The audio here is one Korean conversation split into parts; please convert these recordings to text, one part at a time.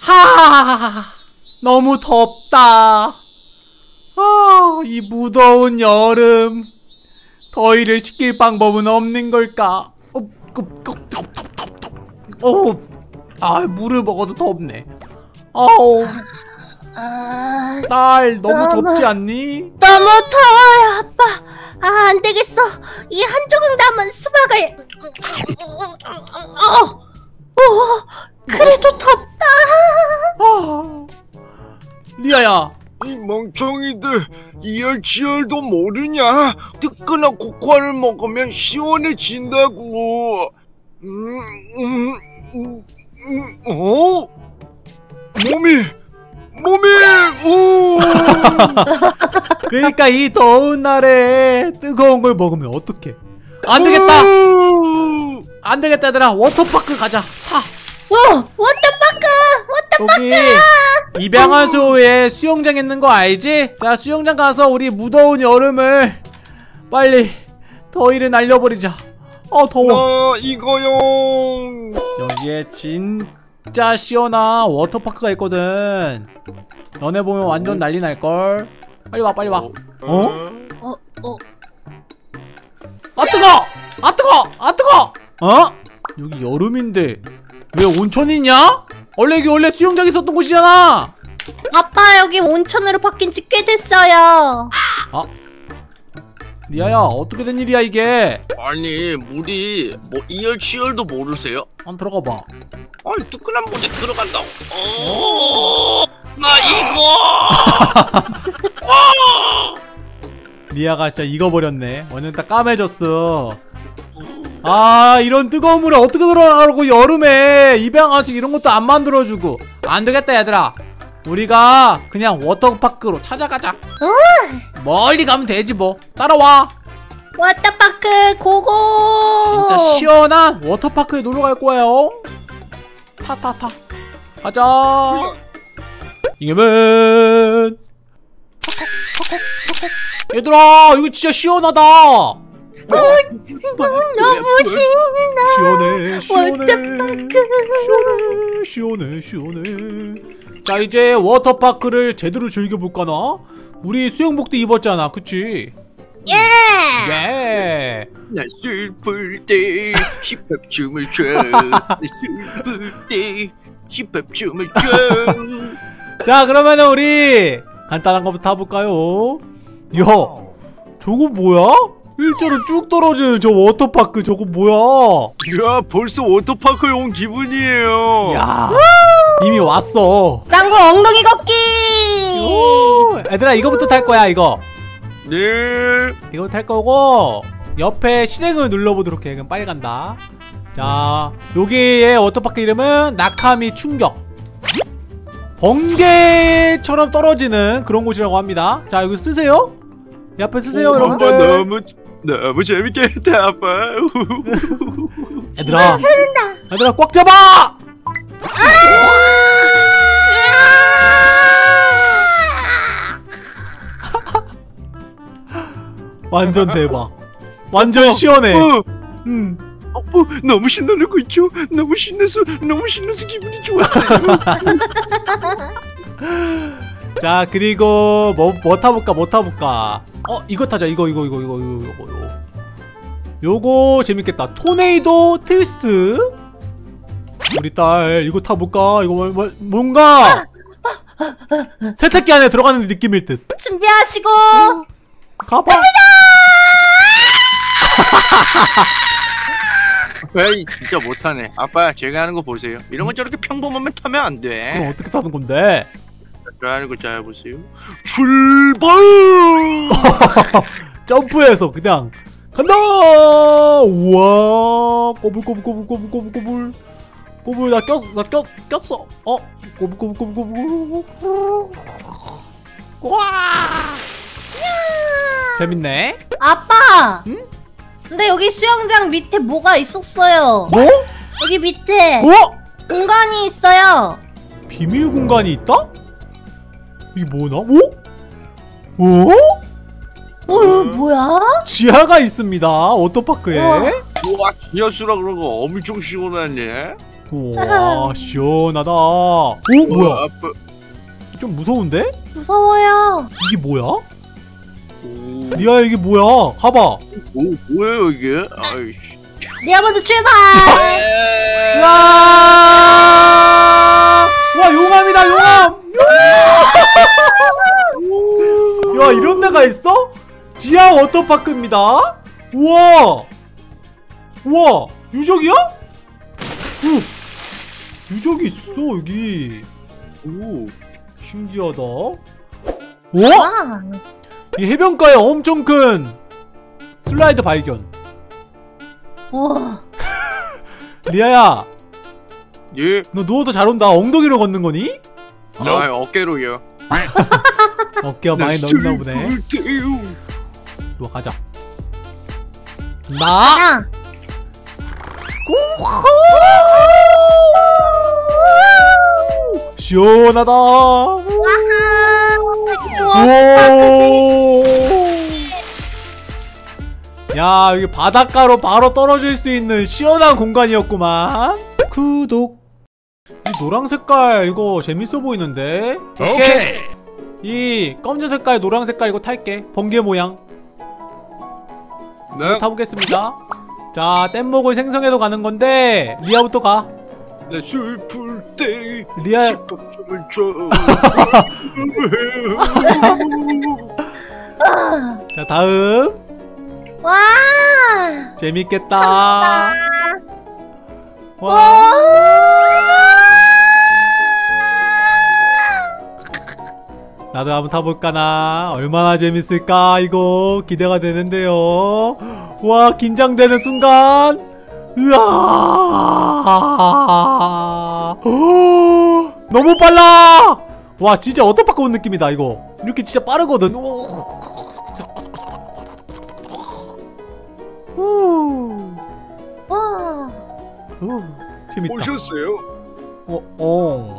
하 너무 덥다 아, 이 무더운 여름 더위를 식힐 방법은 없는 걸까 어, 덥. 어, 아 물을 먹어도 덥네 어우 아, 딸 너무 너무- 덥지 않니? 너무 더워요, 아빠. 아, 안 되겠어. 이 한 조각 남은 수박을. 어, 어, 그래도 덥다. 아, 리아야 이 멍청이들 이열치열도 모르냐? 뜨끈한 코코아를 먹으면 시원해진다고. 음, 음, 음, 음, 어? 몸이 몸이 오. 그러니까 이 더운 날에 뜨거운 걸 먹으면 어떡해 안 되겠다 오. 안 되겠다 얘들아 워터파크 가자 타 어, 워터파크, 워터. 여기 입양하세요에 수영장 있는 거 알지? 자 수영장 가서 우리 무더운 여름을 빨리 더위를 날려버리자 어 더워 나 이거용. 여기에 진짜 시원한 워터파크가 있거든 너네 보면 완전 난리 날걸 빨리 와 빨리 와 어? 어, 어. 아 뜨거! 아 뜨거! 아 뜨거! 어? 여기 여름인데 왜 온천이냐? 원래 여기 원래 수영장 있었던 곳이잖아 아빠 여기 온천으로 바뀐 지 꽤 됐어요. 리아야 어떻게 된 일이야 이게 아니 물이 뭐 이열 치열도 모르세요? 안 들어가 봐 아니 뜨끈한 물에 들어간다고. 오. 나 이거. 리아가 진짜 익어버렸네 완전 딱 까매졌어 아 이런 뜨거운 물에 어떻게 들어가라고 여름에 입양하수 이런 것도 안 만들어주고. 안 되겠다 얘들아. 우리가 그냥 워터파크로 찾아가자. 멀리 가면 되지 뭐. 따라와. 워터파크 고고. 진짜 시원한 워터파크에 놀러 갈 거예요. 타타 타. 가자. 이겨면. 얘들아 이거 진짜 시원하다 너무 신나. 시원해 시원해 워터파크. 시원해 시원해 시원해 자 이제 워터파크를 제대로 즐겨볼까나? 우리 수영복도 입었잖아 그치? 예. 예 나 슬플 때 힙합 춤을 춰. 나 슬플 때 힙합 춤을 춰. 자 그러면은 우리 간단한 거부터 해볼까요? 야 저거 뭐야? 일자로 쭉 떨어지는 저 워터파크 저거 뭐야? 야 벌써 워터파크에 온 기분이에요. 야 이미 왔어 짱구 엉덩이 걷기. 오, 얘들아 이거부터 탈 거야 이거 네. 이거 탈 거고 옆에 실행을 눌러보도록 해 그럼 빨리 간다 자 여기의 워터파크 이름은 나카미 충격 번개처럼 떨어지는 그런 곳이라고 합니다 자 이거 쓰세요 이 앞에 쓰세요 오, 여러분들 너무 너무 재밌겠다 아빠. 얘들아 얘들아 꽉 잡아 완전 대박 완전 시원해 어, 음. 아빠 너무 신나는 거 있죠? 너무 신나서 너무 신나서 기분이 좋았어요. 자 그리고 뭐, 뭐 타볼까 뭐 타볼까 어 이거 타자. 이거 이거 이거 이거 이거 이거 이거. 요거 재밌겠다. 토네이도 트위스트? 우리 딸 이거 타볼까? 이거 뭐, 뭐, 뭔가? 세탁기 안에 들어가는 느낌일 듯. 준비하시고. 가봐. 에이 진짜 못하네. 아빠 제가 하는 거 보세요. 이런 건 저렇게 평범하면 타면 안 돼. 그럼 어떻게 타는 건데 제가 하는 거잘 보세요. 출발! 점프해서 그냥 간다 우와 꼬불 꼬불 꼬불 꼬불 꼬불 꼬불 꼬불 나 꼈, 나 꼈, 꼈어 어 꼬불 꼬불 꼬불 꼬불 와 재밌네 아빠. 응? 근데 여기 수영장 밑에 뭐가 있었어요. 뭐? 여기 밑에 어? 공간이 있어요. 비밀 공간이 있다? 이게 뭐나? 오? 오? 어, 이거 뭐야? 지하가 있습니다 워터파크에 우와. 우와 지하수라 그런 거 엄청 시원하네. 우와 시원하다 오 뭐야 아빠. 좀 무서운데? 무서워요. 이게 뭐야? 오, 리아야 이게 뭐야 가봐 오 뭐예요 이게? 아이씨. 리아 먼저 출발. 네. 와! 와 용암이다 용암! 야 지하 워터파크입니다. 우와! 우와 유적이야? 오 유적이 있어 여기. 오. 신기하다. 오? 와. 이 해변가에 엄청 큰 슬라이드 발견. 우와. 리아야, 예. 너 누워도 잘 온다. 엉덩이로 걷는 거니? 아 어깨로요. 어깨가 많이 넓나 보네. 좋아 가자. 나 야. 시원하다. 오. 야 여기 바닷가로 바로 떨어질 수 있는 시원한 공간이었구만. 구독. 이 노랑 색깔 이거 재밌어 보이는데. 오케이. 이 검정 색깔, 노랑 색깔 이거 탈게. 번개 모양. 네. 타보겠습니다. 자, 뗏목을 생성해서 가는 건데 리아부터 가. 내 슬플 때 리아. 자 다음 와. 재밌겠다. 와. 나도 한번 타볼까나. 얼마나 재밌을까 이거 기대가 되는데요. 와 긴장되는 순간. 으아. 너무 빨라. 와 진짜 워터파크 온 느낌이다 이거. 이렇게 진짜 빠르거든. 와. 후. 재밌다. 오셨어요? 어, 어.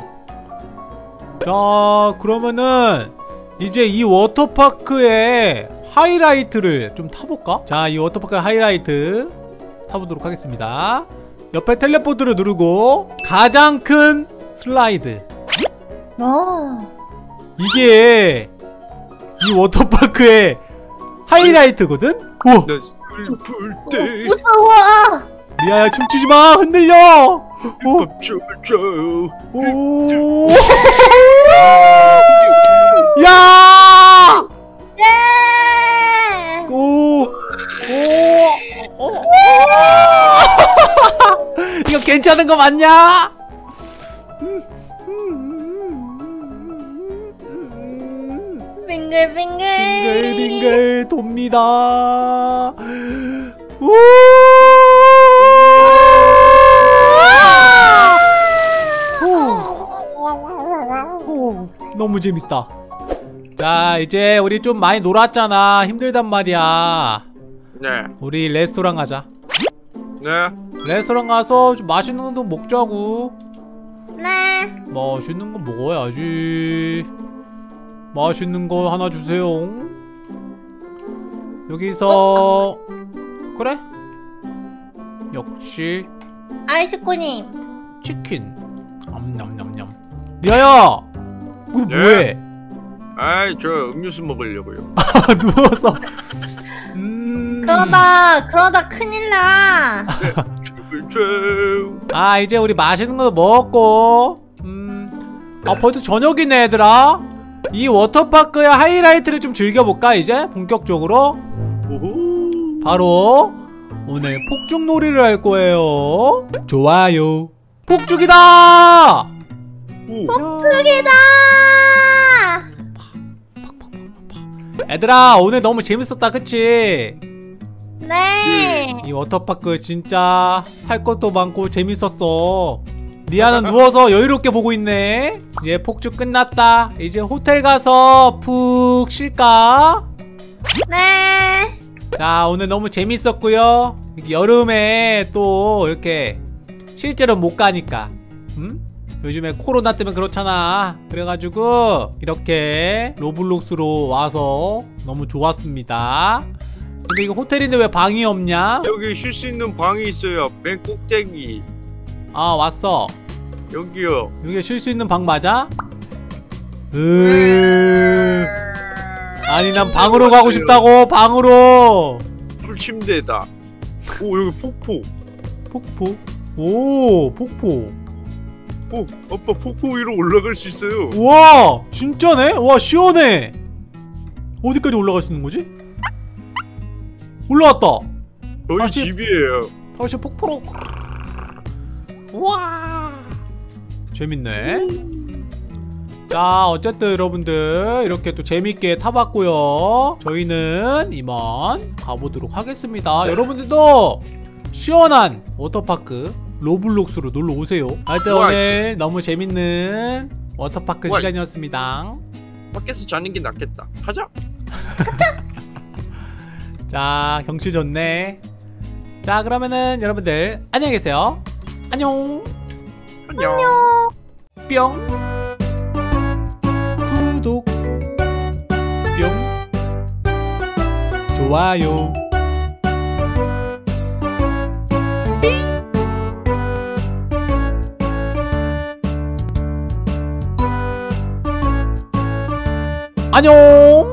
자, 그러면은 이제 이 워터파크의 하이라이트를 좀 타볼까? 자, 이 워터파크 하이라이트 타보도록 하겠습니다. 옆에 teleport를 누르고 가장 큰 슬라이드. 와. 이게 이 워터파크의 하이라이트거든? 오, 내 슬플 때 무서워. 리아야 춤추지 마, 흔들려. 오, 춤을 춰. 오. 괜찮은 거 맞냐? 빙글빙글. 빙글빙글 돕니다. 오! 오, 너무 재밌다. 자, 이제 우리 좀 많이 놀았잖아. 힘들단 말이야. 네. 우리 레스토랑 가자. 네. 레스토랑 가서 좀 맛있는 것도 먹자고. 네. 맛있는 거 먹어야지. 맛있는 거 하나 주세요. 여기서 그래? 역시 아이스크림. 치킨. 암냠냠냠. 리아야, 뭐 네? 뭐해? 아이 저 음료수 먹으려고요. 누워서. 음. 그러다 그러다 큰일 나. 아 이제 우리 맛있는 거 먹었고. 음. 아 벌써 저녁이네 얘들아. 이 워터파크의 하이라이트를 좀 즐겨볼까 이제 본격적으로. 오호. 바로 오늘 폭죽놀이를 할 거예요. 좋아요. 폭죽이다! 오. 폭죽이다. 얘들아 오늘 너무 재밌었다 그치? 네. 이 워터파크 진짜 할 것도 많고 재밌었어. 리아는 누워서 여유롭게 보고 있네. 이제 폭죽 끝났다. 이제 호텔 가서 푹 쉴까? 네. 자 오늘 너무 재밌었고요 여름에 또 이렇게 실제로 못 가니까 음? 요즘에 코로나 때문에 그렇잖아 그래가지고 이렇게 로블록스로 와서 너무 좋았습니다 근데 이거 호텔인데 왜 방이 없냐? 여기 쉴 수 있는 방이 있어요. 맨 꼭대기. 아 왔어 여기요. 여기 쉴 수 있는 방 맞아? 으 아니 난 방으로 가고 싶다고 방으로 침대다. 오 여기 폭포. 폭포 오 폭포 오 아빠 폭포 위로 올라갈 수 있어요. 우와 진짜네 와 시원해 어디까지 올라갈 수 있는 거지? 올라왔다. 저희 다시- 집이에요. 다시 폭포로. 우와. 재밌네. 자 어쨌든 여러분들 이렇게 또 재밌게 타봤고요. 저희는 이만 가보도록 하겠습니다. 여러분들도 시원한 워터파크 로블록스로 놀러 오세요. 하여튼 우와, 오늘 너무 재밌는 워터파크 우와. 시간이었습니다. 밖에서 자는 게 낫겠다. 가자. 자 경치 좋네. 자 그러면은 여러분들 안녕히 계세요. 안녕. 안녕. 뿅. 구독. 뿅. 좋아요. 안녕